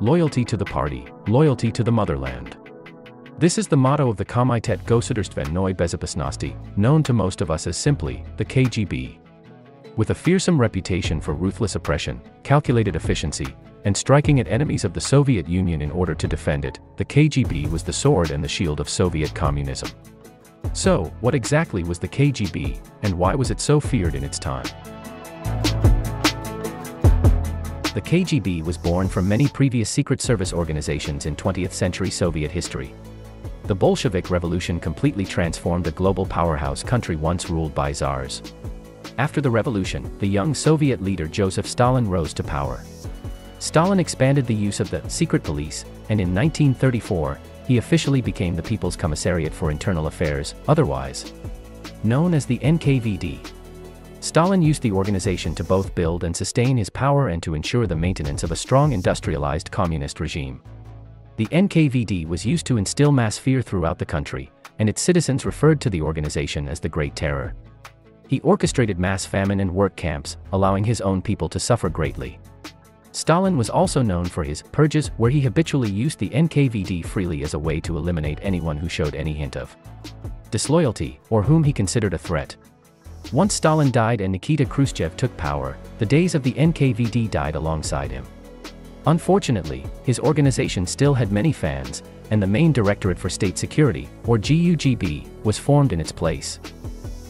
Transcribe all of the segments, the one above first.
loyalty to the party, loyalty to the motherland. This is the motto of the Komitet Gosudarstvennoy Bezopasnosti, known to most of us as simply, the KGB. With a fearsome reputation for ruthless oppression, calculated efficiency, and striking at enemies of the Soviet Union in order to defend it, the KGB was the sword and the shield of Soviet communism. So, what exactly was the KGB, and why was it so feared in its time? The KGB was born from many previous secret service organizations in 20th century Soviet history. The Bolshevik Revolution completely transformed the global powerhouse country once ruled by czars. After the revolution, the young Soviet leader Joseph Stalin rose to power. Stalin expanded the use of the secret police, and in 1934, he officially became the People's Commissariat for Internal Affairs, otherwise known as the NKVD. Stalin used the organization to both build and sustain his power and to ensure the maintenance of a strong industrialized communist regime. The NKVD was used to instill mass fear throughout the country, and its citizens referred to the organization as the Great Terror. He orchestrated mass famine and work camps, allowing his own people to suffer greatly. Stalin was also known for his purges, where he habitually used the NKVD freely as a way to eliminate anyone who showed any hint of disloyalty, or whom he considered a threat. Once Stalin died and Nikita Khrushchev took power, the days of the NKVD died alongside him. Unfortunately, his organization still had many fans, and the main Directorate for State Security, or GUGB, was formed in its place.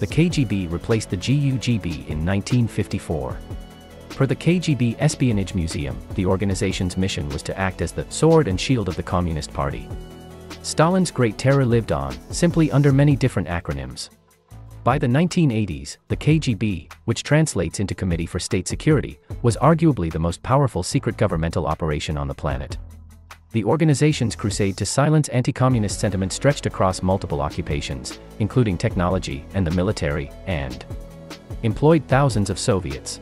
The KGB replaced the GUGB in 1954. Per the KGB Espionage Museum, the organization's mission was to act as the sword and shield of the Communist Party. Stalin's Great Terror lived on, simply under many different acronyms. By the 1980s, the KGB, which translates into Committee for State Security, was arguably the most powerful secret governmental operation on the planet. The organization's crusade to silence anti-communist sentiment stretched across multiple occupations, including technology and the military, and employed thousands of Soviets.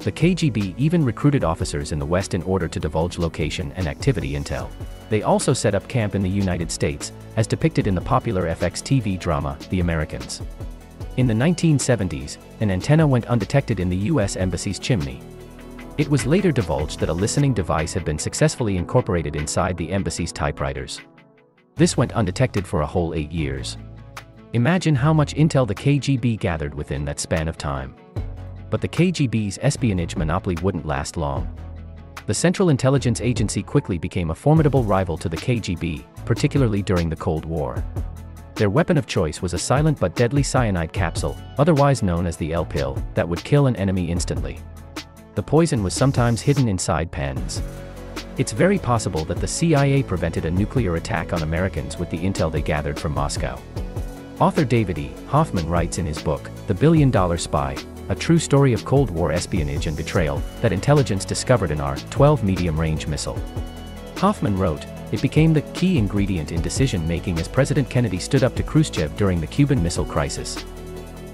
The KGB even recruited officers in the West in order to divulge location and activity intel. They also set up camp in the United States, as depicted in the popular FX TV drama, The Americans. In the 1970s, an antenna went undetected in the US Embassy's chimney. It was later divulged that a listening device had been successfully incorporated inside the embassy's typewriters. This went undetected for a whole eight years. Imagine how much intel the KGB gathered within that span of time. But the KGB's espionage monopoly wouldn't last long. The Central Intelligence Agency quickly became a formidable rival to the KGB, particularly during the Cold War. Their weapon of choice was a silent but deadly cyanide capsule, otherwise known as the L-pill, that would kill an enemy instantly. The poison was sometimes hidden inside pens. It's very possible that the CIA prevented a nuclear attack on Americans with the intel they gathered from Moscow. Author David E. Hoffman writes in his book, The Billion Dollar Spy, a true story of Cold War espionage and betrayal, that intelligence discovered in our 12 medium range missile. Hoffman wrote, it became the key ingredient in decision making as President Kennedy stood up to Khrushchev during the Cuban Missile Crisis.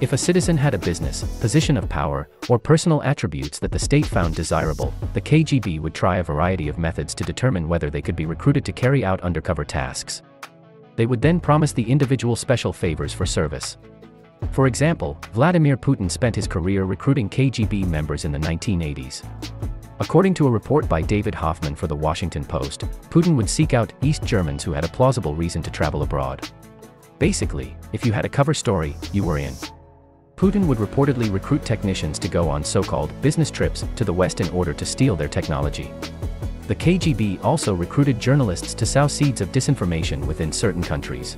If a citizen had a business, position of power, or personal attributes that the state found desirable, the KGB would try a variety of methods to determine whether they could be recruited to carry out undercover tasks. They would then promise the individual special favors for service. For example, Vladimir Putin spent his career recruiting KGB members in the 1980s. According to a report by David Hoffman for The Washington Post, Putin would seek out East Germans who had a plausible reason to travel abroad. Basically, if you had a cover story, you were in. Putin would reportedly recruit technicians to go on so-called business trips to the West in order to steal their technology. The KGB also recruited journalists to sow seeds of disinformation within certain countries.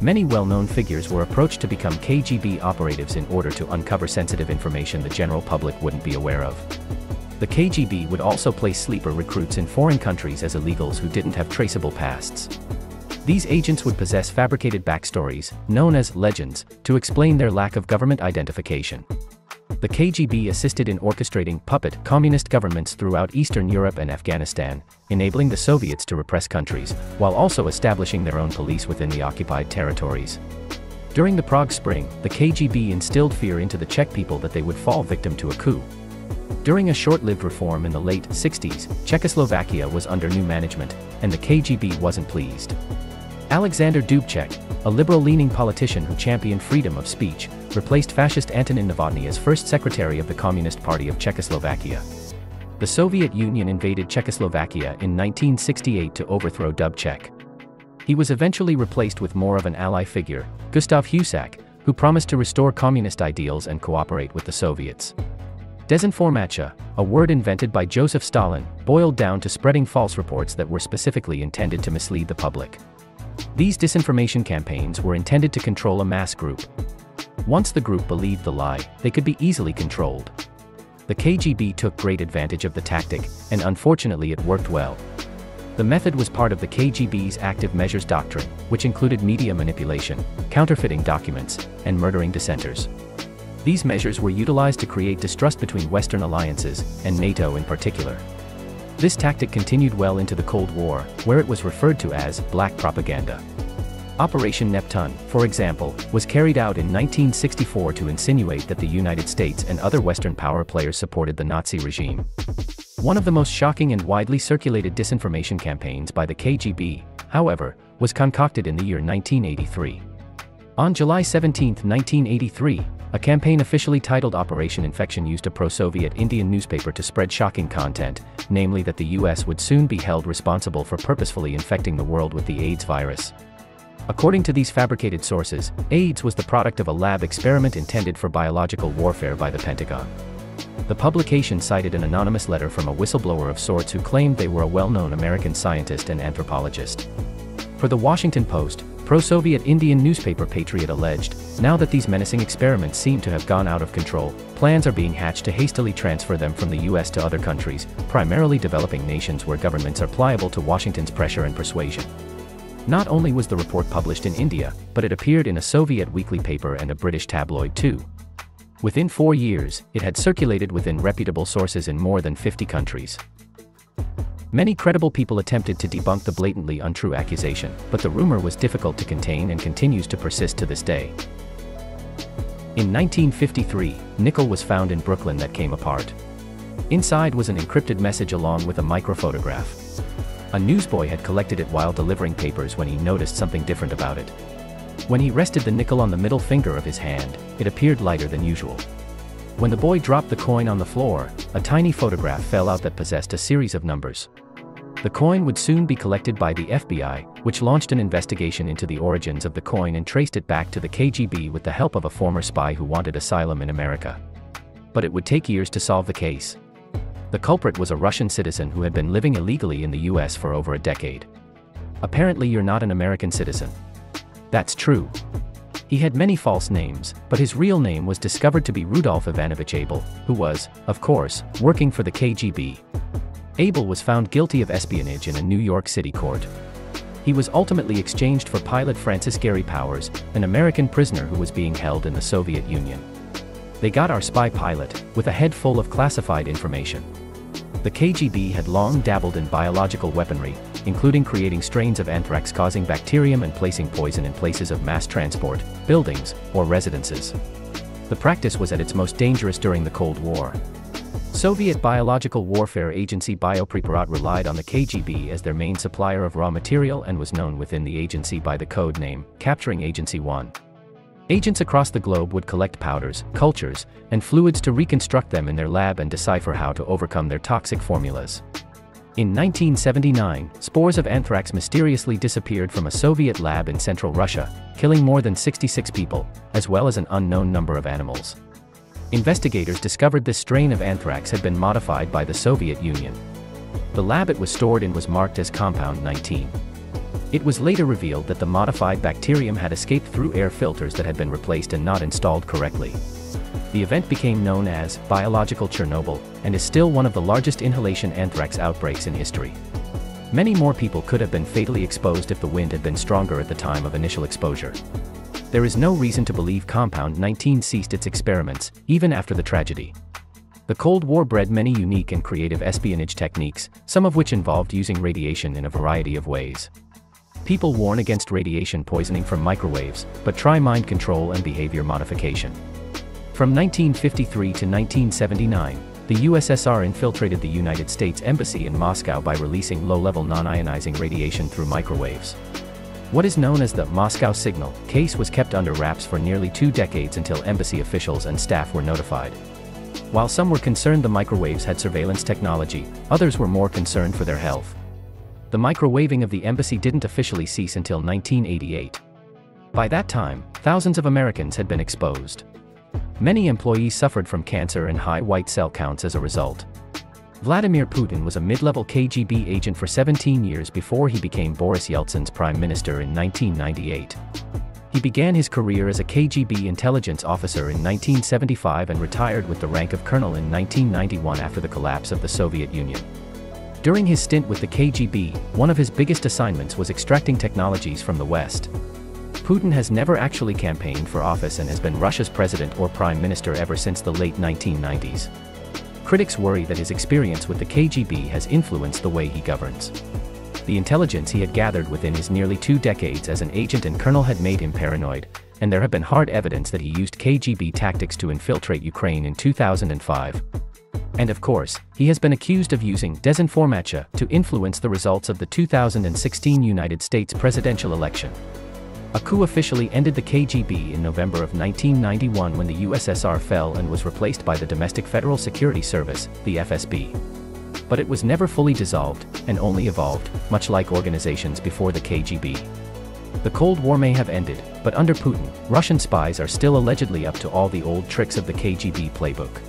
Many well-known figures were approached to become KGB operatives in order to uncover sensitive information the general public wouldn't be aware of. The KGB would also place sleeper recruits in foreign countries as illegals who didn't have traceable pasts. These agents would possess fabricated backstories, known as legends, to explain their lack of government identification. The KGB assisted in orchestrating puppet communist governments throughout Eastern Europe and Afghanistan, enabling the Soviets to repress countries, while also establishing their own police within the occupied territories. During the Prague Spring, the KGB instilled fear into the Czech people that they would fall victim to a coup. During a short-lived reform in the late 60s, Czechoslovakia was under new management, and the KGB wasn't pleased. Alexander Dubček, a liberal-leaning politician who championed freedom of speech, replaced fascist Antonin Novotny as first secretary of the Communist Party of Czechoslovakia. the Soviet Union invaded Czechoslovakia in 1968 to overthrow Dubček. He was eventually replaced with more of an ally figure, Gustav Husak, who promised to restore communist ideals and cooperate with the Soviets. Desinformatia, a word invented by Joseph Stalin, boiled down to spreading false reports that were specifically intended to mislead the public. These disinformation campaigns were intended to control a mass group. Once the group believed the lie, they could be easily controlled. The KGB took great advantage of the tactic, and unfortunately it worked well. The method was part of the KGB's active measures doctrine, which included media manipulation, counterfeiting documents, and murdering dissenters. These measures were utilized to create distrust between Western alliances, and NATO in particular. This tactic continued well into the Cold War, where it was referred to as black propaganda. Operation Neptune, for example, was carried out in 1964 to insinuate that the United States and other Western power players supported the Nazi regime. One of the most shocking and widely circulated disinformation campaigns by the KGB, however, was concocted in the year 1983. On July 17, 1983, a campaign officially titled Operation Infection used a pro-Soviet Indian newspaper to spread shocking content, namely that the US would soon be held responsible for purposefully infecting the world with the AIDS virus. According to these fabricated sources, AIDS was the product of a lab experiment intended for biological warfare by the Pentagon. The publication cited an anonymous letter from a whistleblower of sorts who claimed they were a well-known American scientist and anthropologist. For the Washington Post, Pro-Soviet Indian newspaper Patriot alleged, now that these menacing experiments seem to have gone out of control, plans are being hatched to hastily transfer them from the US to other countries, primarily developing nations where governments are pliable to Washington's pressure and persuasion. Not only was the report published in India, but it appeared in a Soviet weekly paper and a British tabloid too. Within four years, it had circulated within reputable sources in more than 50 countries. Many credible people attempted to debunk the blatantly untrue accusation, but the rumor was difficult to contain and continues to persist to this day. In 1953, nickel was found in Brooklyn that came apart. Inside was an encrypted message along with a microphotograph. A newsboy had collected it while delivering papers when he noticed something different about it. When he rested the nickel on the middle finger of his hand, it appeared lighter than usual. When the boy dropped the coin on the floor, a tiny photograph fell out that possessed a series of numbers. The coin would soon be collected by the FBI, which launched an investigation into the origins of the coin and traced it back to the KGB with the help of a former spy who wanted asylum in America. But it would take years to solve the case. The culprit was a Russian citizen who had been living illegally in the US for over a decade. Apparently you're not an American citizen. That's true. He had many false names, but his real name was discovered to be Rudolf Ivanovich Abel, who was, of course, working for the KGB. Abel was found guilty of espionage in a New York City court. He was ultimately exchanged for pilot Francis Gary Powers, an American prisoner who was being held in the Soviet Union. They got our spy pilot, with a head full of classified information. The KGB had long dabbled in biological weaponry, including creating strains of anthrax causing bacterium and placing poison in places of mass transport, buildings, or residences. The practice was at its most dangerous during the Cold War, Soviet biological warfare agency Biopreparat relied on the KGB as their main supplier of raw material and was known within the agency by the code name, Capturing Agency 1. Agents across the globe would collect powders, cultures, and fluids to reconstruct them in their lab and decipher how to overcome their toxic formulas. In 1979, spores of anthrax mysteriously disappeared from a Soviet lab in central Russia, killing more than 66 people, as well as an unknown number of animals. Investigators discovered this strain of anthrax had been modified by the Soviet Union. The lab it was stored in was marked as Compound 19. It was later revealed that the modified bacterium had escaped through air filters that had been replaced and not installed correctly. The event became known as biological Chernobyl and is still one of the largest inhalation anthrax outbreaks in history. Many more people could have been fatally exposed if the wind had been stronger at the time of initial exposure there is no reason to believe Compound 19 ceased its experiments, even after the tragedy. The Cold War bred many unique and creative espionage techniques, some of which involved using radiation in a variety of ways. People warn against radiation poisoning from microwaves, but try mind control and behavior modification. From 1953 to 1979, the USSR infiltrated the United States Embassy in Moscow by releasing low-level non-ionizing radiation through microwaves. What is known as the Moscow Signal case was kept under wraps for nearly two decades until embassy officials and staff were notified. While some were concerned the microwaves had surveillance technology, others were more concerned for their health. The microwaving of the embassy didn't officially cease until 1988. By that time, thousands of Americans had been exposed. Many employees suffered from cancer and high white cell counts as a result. Vladimir Putin was a mid-level KGB agent for 17 years before he became Boris Yeltsin's prime minister in 1998. He began his career as a KGB intelligence officer in 1975 and retired with the rank of colonel in 1991 after the collapse of the Soviet Union. During his stint with the KGB, one of his biggest assignments was extracting technologies from the West. Putin has never actually campaigned for office and has been Russia's president or prime minister ever since the late 1990s. Critics worry that his experience with the KGB has influenced the way he governs. The intelligence he had gathered within his nearly two decades as an agent and colonel had made him paranoid, and there have been hard evidence that he used KGB tactics to infiltrate Ukraine in 2005. And of course, he has been accused of using desinformatia to influence the results of the 2016 United States presidential election. A coup officially ended the KGB in November of 1991 when the USSR fell and was replaced by the Domestic Federal Security Service, the FSB. But it was never fully dissolved, and only evolved, much like organizations before the KGB. The Cold War may have ended, but under Putin, Russian spies are still allegedly up to all the old tricks of the KGB playbook.